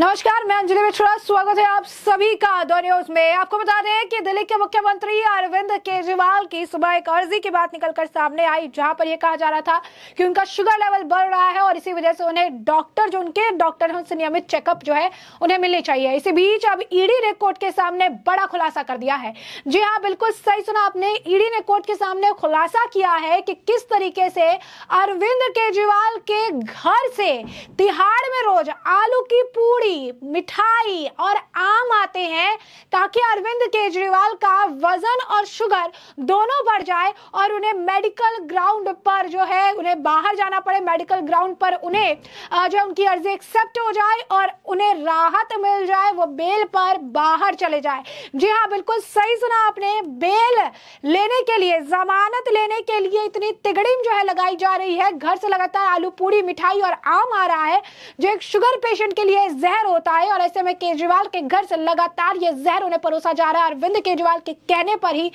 नमस्कार, मैं अंजलि मिश्रा स्वागत है आप सभी का दो न्यूज़ में आपको बता दें कि दिल्ली के मुख्यमंत्री अरविंद केजरीवाल की सुबह एक अर्जी की बात निकलकर सामने आई, जहाँ पर यह कहा जा रहा था कि उनका शुगर लेवल बढ़ रहा है और इसी वजह से उन्हें डॉक्टर, जो उनके डॉक्टर हैं, उनसे नियमित चेकअप जो है, उन्हें मिलनी चाहिए। इसी बीच अब ईडी ने कोर्ट के सामने बड़ा खुलासा कर दिया है। जी हाँ बिल्कुल सही सुना आपने। ईडी ने कोर्ट के सामने खुलासा किया है कि किस तरीके से अरविंद केजरीवाल के घर से तिहाड़ में रोज आलू की पूरी मिठाई और आम आते हैं ताकि अरविंद केजरीवाल का वज़न और शुगर दोनों बढ़ जाए और उन्हें मेडिकल ग्राउंड पर जो है, उन्हें बाहर जाना पड़े मेडिकल ग्राउंड पर उन्हें जो उनकी अर्जी एक्सेप्ट हो जाए और उन्हें राहत मिल जाए, वो बेल पर बाहर चले जाए। जी हाँ बिल्कुल सही सुना आपने। बेल लेने के लिए, जमानत लेने के लिए इतनी तिगड़िम जो है लगाई जा रही है। घर से लगातार आलू पूरी मिठाई और आम आ रहा है, जो एक शुगर पेशेंट के लिए जहर होता है और ऐसे में केजरीवाल के घर से लगातार ये जहर उन्हें परोसा जा रहा है। अरविंद केजरीवाल के कहने पर ही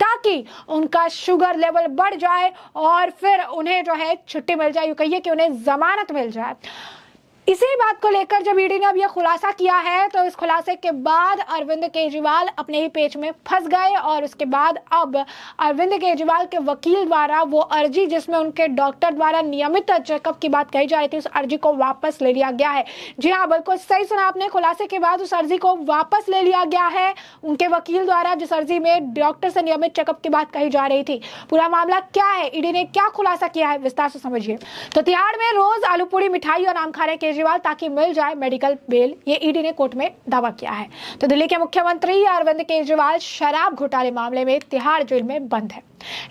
ताकि उनका शुगर लेवल बढ़ जाए और फिर उन्हें जो है छुट्टी मिल जाए कहिए कि उन्हें जमानत मिल जाए। इसी बात को लेकर जब ईडी ने अब यह खुलासा किया है तो इस खुलासे के बाद अरविंद केजरीवाल अपने ही पेच में फंस गए और उसके बाद अब अरविंद केजरीवाल के वकील द्वारा वो अर्जी जिसमें उनके डॉक्टर द्वारा नियमित चेकअप की बात कही जा रही थी, उस अर्जी को वापस ले लिया गया है। जी हाँ बिल्कुल सही सुना आपने, खुलासे के बाद उस अर्जी को वापस ले लिया गया है। उनके वकील द्वारा जिस अर्जी में डॉक्टर से नियमित चेकअप की बात कही जा रही थी, पूरा मामला क्या है? ईडी ने क्या खुलासा किया है? विस्तार से समझिए। तो तिहाड़ में रोज आलू पूरी मिठाई और आम खा रहे केजरीवाल ताकि मिल जाए मेडिकल बेल, ये ईडी ने कोर्ट में दावा किया है। तो दिल्ली के मुख्यमंत्री अरविंद केजरीवाल शराब घोटाले मामले में तिहाड़ जेल में बंद है।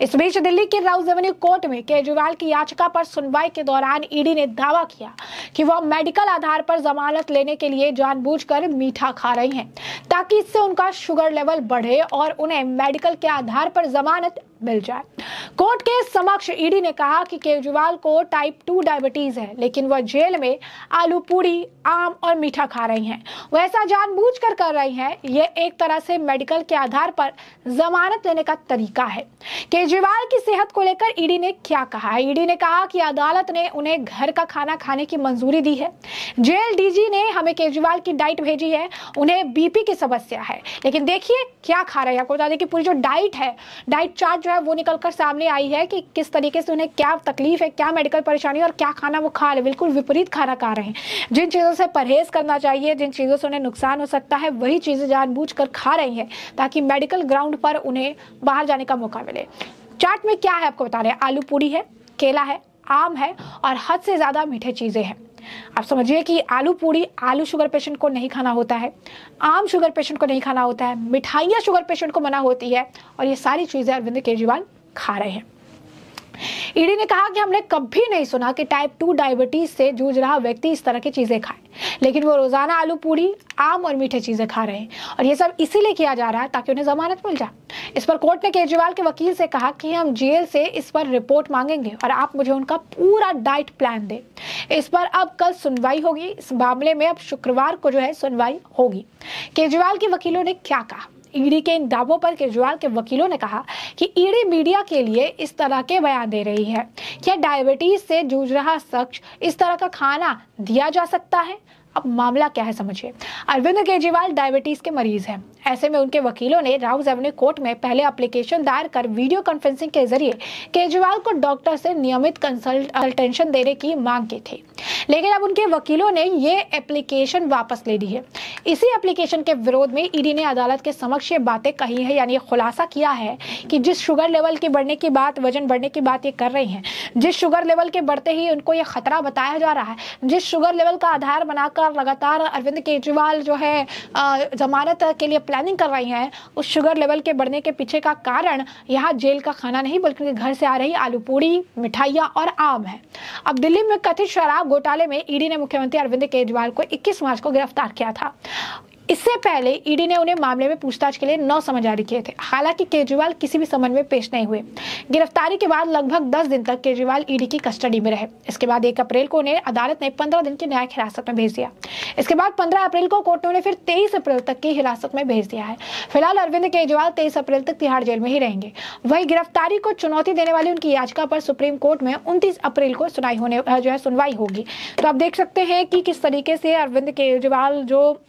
इस बीच दिल्ली के राउस एवेन्यू कोर्ट में केजरीवाल की याचिका पर सुनवाई के दौरान ईडी ने दावा किया कि वह मेडिकल आधार पर जमानत लेने के लिए जानबूझकर मीठा खा रही हैं, ताकि इससे उनका शुगर लेवल बढ़े और उन्हें मेडिकल के आधार पर जमानत मिल जाए। कोर्ट के समक्ष ईडी ने कहा कि केजरीवाल को टाइप टू डायबिटीज़ है, लेकिन वह जेल में आलू पूरी, आम और मीठा खा रही हैं। वह ऐसा जानबूझकर कर रही हैं, ये एक तरह से मेडिकल के आधार पर जमानत लेने का तरीका है। केजरीवाल की सेहत को लेकर ईडी ने क्या कहा है? ईडी ने कहा कि अदालत ने उन्हें घर का खाना खाने की मंजूरी दी है। जेल डीजी ने हमें केजरीवाल की डाइट भेजी है, उन्हें बीपी की समस्या है। लेकिन देखिए क्या खा रहे हैं आपको बता दें कि पूरी जो डाइट है, डाइट चार्ट जो है वो निकलकर सामने आई है कि किस तरीके से उन्हें क्या तकलीफ़ है, क्या मेडिकल परेशानी और क्या खाना वो खा रहे बिल्कुल विपरीत खाना खा रहे हैं। जिन चीज़ों से परहेज करना चाहिए, जिन चीज़ों से उन्हें नुकसान हो सकता है, वही चीज़ें जानबूझ कर खा रही हैं, ताकि मेडिकल ग्राउंड पर उन्हें बाहर जाने का मौका मिले। चाट में क्या है आपको बता रहे हैं? आलू पूरी है, केला है, आम है और हद से ज़्यादा मीठे चीज़ें हैं। आप समझिए कि आलू पूरी, आलू शुगर पेशेंट को नहीं खाना होता है, आम शुगर पेशेंट को नहीं खाना होता है, मिठाइयाँ शुगर पेशेंट को मना होती है और ये सारी चीज़ें अरविंद केजरीवाल खा रहे हैं। ईडी ने कहा कि हमने कभी नहीं सुना कि टाइप टू डायबिटीज़ से जूझ रहा व्यक्ति इस तरह की चीज़ें खाए। लेकिन वो रोज़ाना आलू, पूरी, आम और मीठे चीज़ें खा रहे हैं और ये सब इसीलिए किया जा रहा है ताकि उन्हें जमानत मिल जाए। इस पर कोर्ट ने केजरीवाल के वकील से कहा कि हम जेल से इस पर रिपोर्ट मांगेंगे और आप मुझे उनका पूरा डाइट प्लान दें। इस पर अब कल सुनवाई होगी। इस मामले में अब शुक्रवार को जो है सुनवाई होगी। केजरीवाल के वकीलों ने क्या कहा? ईडी के इन दावों पर केजरीवाल के वकीलों ने कहा कि ईडी मीडिया के लिए इस तरह के बयान दे रही है। क्या डायबिटीज़ से जूझ रहा शख्स इस तरह का खाना दिया जा सकता है? अब मामला क्या है समझिए। अरविंद केजरीवाल डायबिटीज़ के मरीज़ हैं। ऐसे में उनके वकीलों ने राउज एवेन्यू कोर्ट में पहले एप्लीकेशन दायर कर वीडियो कॉन्फ्रेंसिंग के ज़रिए केजरीवाल को डॉक्टर से नियमित कंसल्टेशन देने की मांग की थी। लेकिन अब उनके वकीलों ने ये एप्लीकेशन वापस ले ली है। इसी एप्लीकेशन के विरोध में ईडी ने अदालत के समक्ष ये बातें कही है, यानी खुलासा किया है कि जिस शुगर लेवल के बढ़ने की बात, वज़न बढ़ने की बात ये कर रही हैं, जिस शुगर लेवल के बढ़ते ही उनको ये खतरा बताया जा रहा है, जिस शुगर लेवल का आधार बनाकर लगातार अरविंद केजरीवाल जो है जमानत के लिए प्लानिंग कर रही हैं, उस शुगर लेवल के बढ़ने के पीछे का कारण यहाँ जेल का खाना नहीं, बल्कि घर से आ रही आलू पूड़ी, मिठाइयाँ और आम है। अब दिल्ली में कथित शराब घोटाले में ईडी ने मुख्यमंत्री अरविंद केजरीवाल को 21 मार्च को गिरफ़्तार किया था। इससे पहले ईडी ने उन्हें मामले में पूछताछ के लिए नौ समन जारी किए थे। हालाँकि केजरीवाल किसी भी समन में पेश नहीं हुए। गिरफ्तारी के बाद लगभग दस दिन तक केजरीवाल ईडी की कस्टडी में रहे। इसके बाद एक अप्रैल को उन्हें अदालत ने पंद्रह दिन की न्यायिक हिरासत में भेज दिया। इसके बाद पंद्रह अप्रैल को कोर्ट ने उन्हें फिर तेईस अप्रैल तक की हिरासत में भेज दिया है। फ़िलहाल अरविंद केजरीवाल तेईस अप्रैल तक तिहाड़ जेल में ही रहेंगे। वही गिरफ्तारी को चुनौती देने वाली उनकी याचिका पर सुप्रीम कोर्ट में उनतीस अप्रैल को सुनाई होने जो है सुनवाई होगी। तो आप देख सकते हैं कि किस तरीके से अरविंद केजरीवाल जो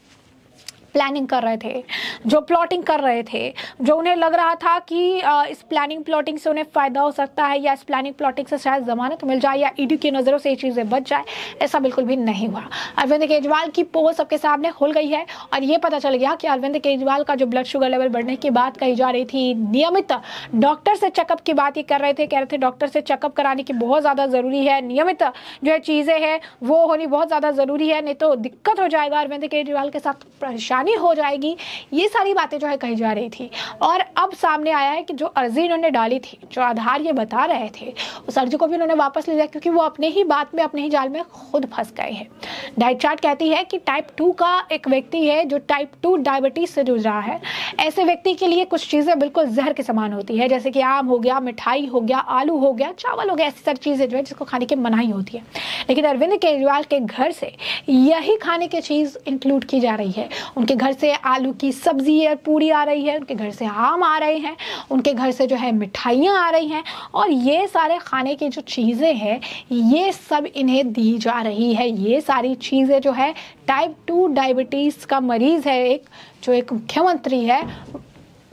प्लानिंग कर रहे थे, जो प्लॉटिंग कर रहे थे, जो उन्हें लग रहा था कि इस प्लानिंग प्लॉटिंग से उन्हें फ़ायदा हो सकता है या इस प्लानिंग प्लॉटिंग से शायद जमानत मिल जाए या ईडी की नज़रों से ये चीज़ें बच जाए, ऐसा बिल्कुल भी नहीं हुआ। अरविंद केजरीवाल की पोल सबके सामने खुल गई है और ये पता चल गया कि अरविंद केजरीवाल का जो ब्लड शुगर लेवल बढ़ने की बात कही जा रही थी, नियमित डॉक्टर से चेकअप की बात ही कर रहे थे, कह रहे थे डॉक्टर से चेकअप कराने की बहुत ज़्यादा ज़रूरी है, नियमित जो चीज़ें हैं, वो होनी बहुत ज़्यादा ज़रूरी है, नहीं तो दिक्कत हो जाएगा अरविंद केजरीवाल के साथ परेशानी हो जाएगी। ये सारी बातें जो है कही जा रही थी। और अब सामने आया है कि जो अर्जी इन्होंने डाली थी, जो आधार ये बता रहे थे, उस अर्जी को भी उन्होंने वापस ले लिया क्योंकि वो अपने ही बात में, अपने ही जाल में खुद फंस गए हैं। डाइट चार्ट कहती है कि टाइप टू का एक व्यक्ति है जो टाइप टू डायबिटीज़ से जूझ रहा है। ऐसे व्यक्ति के लिए कुछ चीज़ें बिल्कुल जहर के समान होती है, जैसे कि आम हो गया, मिठाई हो गया, आलू हो गया, चावल हो गया, ऐसी सारी चीज़ें जो है जिसको खाने की मनाही होती है। लेकिन अरविंद केजरीवाल के घर से यही खाने की चीज़ इंक्लूड की जा रही है। उनके घर से आलू की सब्ज़ी या पूरी आ रही है, उनके घर से आम आ रहे हैं, उनके घर से जो है मिठाइयाँ आ रही हैं और ये सारे खाने की जो चीज़ें हैं, ये सब इन्हें दी जा रही है। ये सारी चीज़ें जो है टाइप टू डायबिटीज़ का मरीज़ है एक, जो एक मुख्यमंत्री है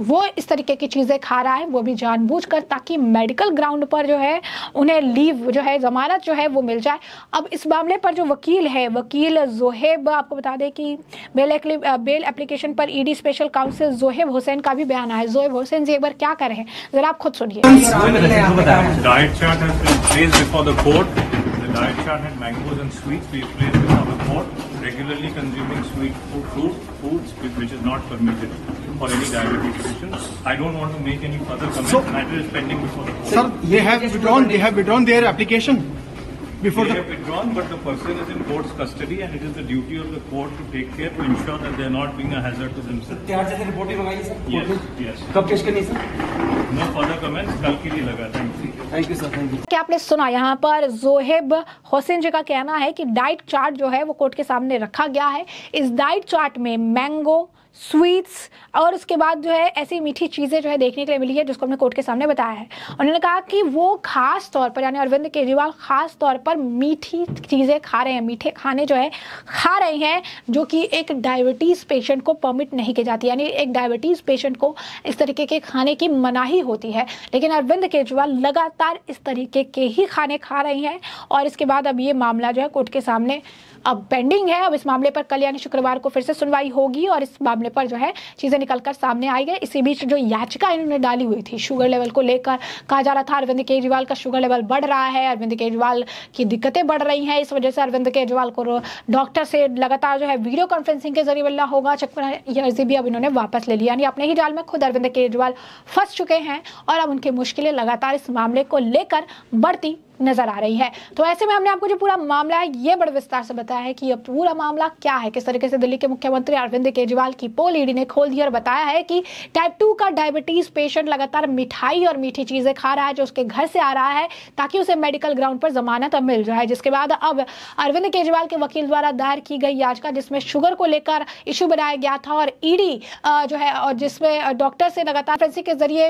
वो इस तरीके की चीज़ें खा रहा है वो भी जानबूझकर ताकि मेडिकल ग्राउंड पर जो है उन्हें लीव जो है ज़मानत जो है वो मिल जाए। अब इस मामले पर जो वकील है वकील जोहेब आपको बता दें कि बेल बेल एप्लीकेशन पर ED special council Zoheb Hussain का भी बयान आया जोहेब हुसैन जी एक बार क्या करें ज़रा आप खुद सुनिए। Regularly consuming sweet food, food foods which is not permitted for any diabetic patients. I don't want to make any further comments. So, matter is pending before the court. Sir, they have withdrawn. They have withdrawn their application before they the... have withdrawn, but the person is in court's custody, and it is the duty of the court to take care to ensure that they are not being a hazard to themselves. त्यार जैसे report भी मंगाई sir yes yes कब पेश करनी sir no further comments कल के लिए लगा thank you thank you sir thank you क्या आपने सुना यहाँ पर जोहेब हुसैन जी का कहना है कि डाइट चार्ट जो है वो कोर्ट के सामने रखा गया है इस डाइट चार्ट में मैंगो स्वीट्स और उसके बाद जो है ऐसी मीठी चीज़ें जो है देखने के लिए मिली है, जिसको हमने कोर्ट के सामने बताया है। उन्होंने कहा कि वो खास तौर पर, यानी अरविंद केजरीवाल खास तौर पर मीठी चीज़ें खा रहे हैं, मीठे खाने जो है खा रहे हैं, जो कि एक डायबिटीज़ पेशेंट को परमिट नहीं की जाती। यानी एक डायबिटीज़ पेशेंट को इस तरीके के खाने की मनाही होती है। लेकिन अरविंद केजरीवाल लगातार इस तरीके के ही खाने खा रहे हैं और इसके बाद अब ये मामला जो है कोर्ट के सामने अब पेंडिंग है। अब इस मामले पर कल, यानी शुक्रवार को फिर से सुनवाई होगी और इस पर जो है चीज़ें निकलकर सामने आई गई। इसी बीच जो याचिका इन्होंने डाली हुई थी, शुगर लेवल को लेकर कहा जा रहा था, अरविंद केजरीवाल का शुगर लेवल बढ़ रहा है, अरविंद केजरीवाल की दिक्कतें बढ़ रही हैं। इस वजह से अरविंद केजरीवाल को डॉक्टर से लगातार जो है वीडियो कॉन्फ्रेंसिंग के ज़रिए मिलना होगा। चक्कर अर्जी भी अब इन्होंने वापस ले लिया। यानी अपने ही जाल में खुद अरविंद केजरीवाल फंस चुके हैं और अब उनकी मुश्किलें लगातार इस मामले को लेकर बढ़ती नज़र आ रही है। तो ऐसे में हमने आपको जो पूरा मामला है, ये बड़े विस्तार से बताया है कि यह पूरा मामला क्या है। किस तरीके से दिल्ली के मुख्यमंत्री अरविंद केजरीवाल की पोल ईडी ने खोल दिया और बताया है कि टाइप टू का डायबिटीज़ पेशेंट लगातार मिठाई और मीठी चीज़ें खा रहा है, जो उसके घर से आ रहा है, ताकि उसे मेडिकल ग्राउंड पर जमानत मिल जाए। जिसके बाद अब अरविंद केजरीवाल के वकील द्वारा दायर की गई याचिका, जिसमें शुगर को लेकर इशू बनाया गया था और ईडी जो है, और जिसमें डॉक्टर से लगातार के ज़रिए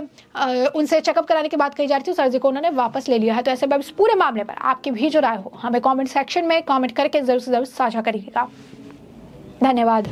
उनसे चेकअप कराने की बात कही जा रही थी उस अर्जी को उन्होंने वापस ले लिया है। तो ऐसे में पूरे मामले पर आपकी भी जो राय हो, हमें कमेंट सेक्शन में कमेंट करके ज़रूर से ज़रूर साझा करिएगा। धन्यवाद।